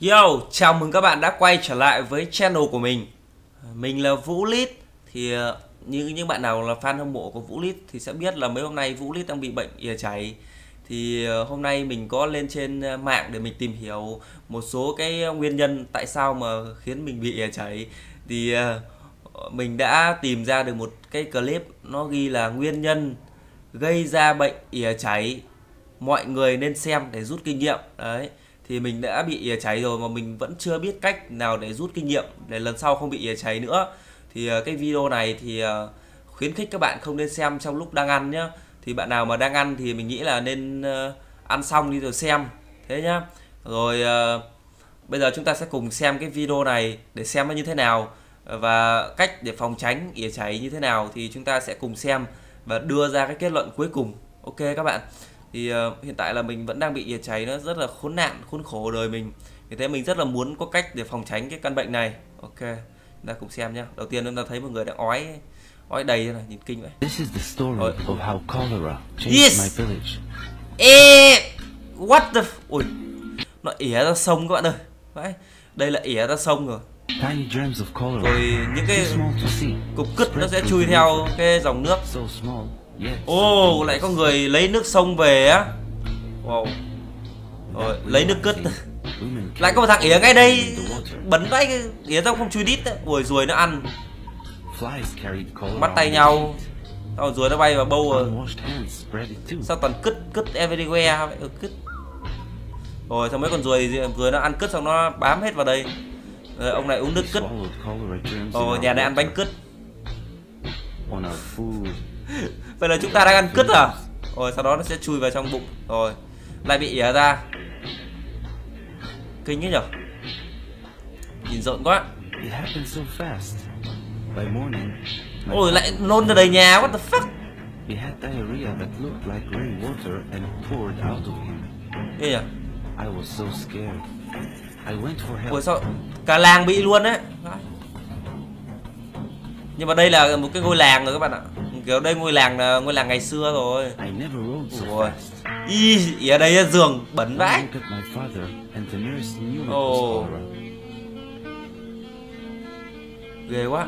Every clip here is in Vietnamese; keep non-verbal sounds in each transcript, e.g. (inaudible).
Yo, chào mừng các bạn đã quay trở lại với channel của mình. Mình là Vũ Lít Thì ờ, như những bạn nào là fan hâm mộ của Vũ Lít Thì sẽ biết là mấy hôm nay Vũ Lít đang bị bệnh ỉa chảy Thì ờ, hôm nay mình có lên trên ờ, mạng để mình tìm hiểu Một số cái nguyên nhân tại sao mà khiến mình bị ỉa chảy Thì mình đã tìm ra được một cái clip Nó ghi là nguyên nhân gây ra bệnh ỉa chảy Mọi người nên xem để rút kinh nghiệm. Đấy thì mình đã bị ỉa cháy rồi mà mình vẫn chưa biết cách nào để rút kinh nghiệm, để lần sau không bị ỉa cháy nữa. Thì à, cái video này thì khuyến khích các bạn không nên xem trong lúc đang ăn nhá. Thì bạn nào mà đang ăn thì mình nghĩ là nên ăn xong đi rồi xem, thế nhá. Rồi bây giờ chúng ta sẽ cùng xem cái video này để xem nó như thế nào và cách để phòng tránh ỉa cháy như thế nào thì chúng ta sẽ cùng xem và đưa ra cái kết luận cuối cùng. Ok các bạn thì uh, hiện tại là mình vẫn đang bị ỉa cháy nó rất là khốn nạn khốn khổ đời mình. Vì thế mình rất là muốn có cách để phòng tránh cái căn bệnh này. Ok chúng ta cùng xem nhá. Đầu tiên chúng ta thấy một người đang ói ói đầy này nhìn kinh vậy. This is the story Ôi. of how cholera changed yes. my village. Ê, what the ui nó ỉa ra sông các bạn ơi. Vậy đây là ỉa ra sông rồi. Rồi những cái cục cứt nó sẽ chui theo cái dòng nước Ồ, oh, lại có người lấy nước sông về á. Wow. Rồi, lấy nước cứt Lại có một thằng ỉa ngay đây Bấn tay ỉa tao không chui đít Ui, ruồi nó ăn. Bắt tay nhau. Sau ruồi nó bay vào bâu rồi. Sao toàn cứt, cứt everywhere. Vậy ừ, cứt. Rồi, xong mấy con ruồi ruồi nó ăn cứt xong nó bám hết vào đây. Rồi, ông này uống nước cứt. Ồ, nhà này ăn bánh cứt (laughs) Vậy là chúng ta đang ăn cứt à Rồi sau đó nó sẽ chui vào trong bụng Rồi Lại bị ỉa ra Kinh ấy nhở Nhìn rộn quá Ôi lại nôn ra đầy nhà What the fuck He had diarrhea that looked like rainwater and poured out of him. À? I was so scared. I went for help. Ủa sao cả làng bị luôn đấy. Nhưng mà đây là một cái ngôi làng rồi các bạn ạ kiểu đây ngôi làng là ngôi làng ngày xưa rồi. Rồi y ở đây giường bẩn vãi. ồ. Ghê quá.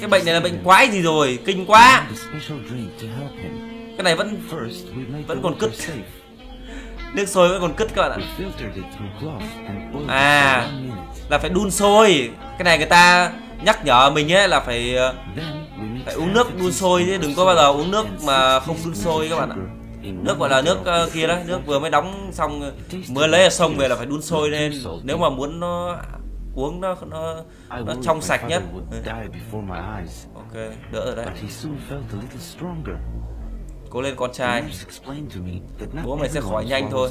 Cái bệnh này là bệnh quái gì rồi? Kinh quá. Cái này vẫn vẫn còn cứt. (laughs) nước sôi vẫn còn cứt các bạn ạ. À là phải đun sôi. Cái này người ta nhắc nhở mình ấy là phải ờ, phải uống nước đun sôi chứ đừng có bao giờ uống nước mà không đun sôi các bạn ạ. Nước gọi là nước uh, kia đấy nước vừa mới đóng xong mới lấy ở sông về là phải đun sôi lên. Nếu mà muốn nó uống nó nó nó trong sạch nhất. Ok đỡ rồi đấy. Cố lên con trai. Bố mày sẽ khỏi nhanh thôi.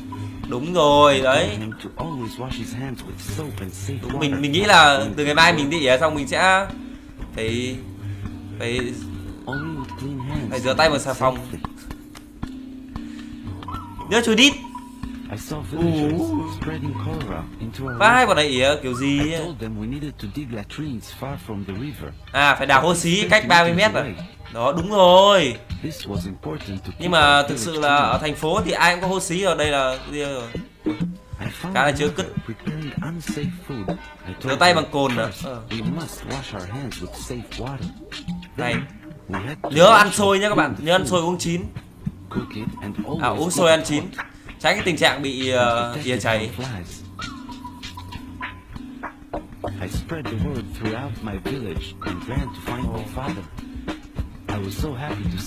Đúng rồi đấy. Đúng, mình mình nghĩ là từ ngày mai mình đi xong mình sẽ phải phải phải rửa tay bằng xà phòng. Nhớ chú đít Vãi bọn này ỉa kiểu gì À phải đào hố xí cách 30 mét rồi Đó đúng rồi. Nhưng mà thực sự là ở thành phố thì ai cũng có hố xí rồi Đây là rồi Cá này chứa cứt Rửa tay bằng cồn nữa. Ờ. Này. Nhớ ăn sôi nhé các bạn. Nhớ ăn sôi uống chín. À uống sôi ăn chín Tránh cái tình trạng bị uh, ỉa chảy I spread the word throughout my village and ran to find my father.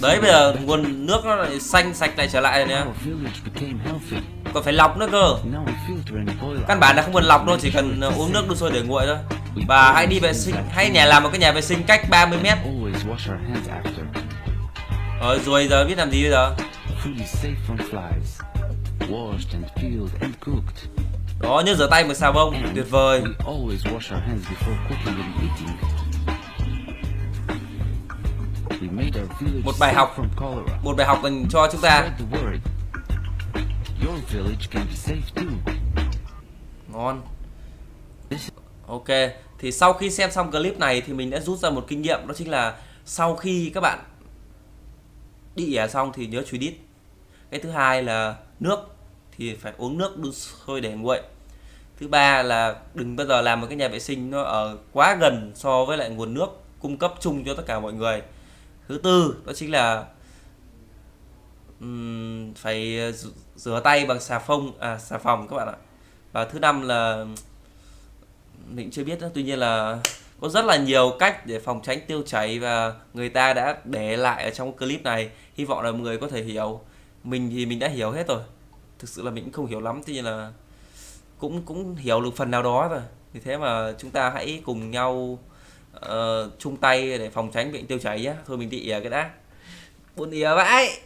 Đấy bây giờ nguồn nước nó lại xanh sạch lại trở lại rồi nè. Còn phải lọc nữa cơ. Căn bản là không cần lọc đâu Chỉ cần ờ, uống nước đun sôi để nguội thôi. Và hãy đi vệ sinh Hãy nhà làm một cái nhà vệ sinh cách 30 mét. Rồi rồi giờ biết làm gì bây giờ Đó, nhớ rửa tay bằng xà bông, tuyệt vời. Một bài học. Một bài học dành cho chúng ta. Ngon. Ok, thì sau khi xem xong clip này thì mình đã rút ra một kinh nghiệm đó chính là sau khi các bạn đi ỉa xong thì nhớ chùi đít. Cái thứ hai là nước thì phải uống nước đun sôi để nguội. Thứ ba là đừng bao giờ làm một cái nhà vệ sinh nó ở quá gần so với lại nguồn nước cung cấp chung cho tất cả mọi người. Thứ tư đó chính là um, phải rửa- tay bằng xà phòng, à xà phòng các bạn ạ. Và thứ năm là mình chưa biết đó, tuy nhiên là có rất là nhiều cách để phòng tránh tiêu chảy và người ta đã để lại ở trong clip này hy vọng là mọi người có thể hiểu mình thì mình đã hiểu hết rồi thực sự là mình cũng không hiểu lắm tuy nhiên là cũng cũng hiểu được phần nào đó rồi vì thế mà chúng ta hãy cùng nhau uh, chung tay để phòng tránh bệnh tiêu chảy nhé. Thôi mình đi ỉa cái đã. Buồn ỉa vãi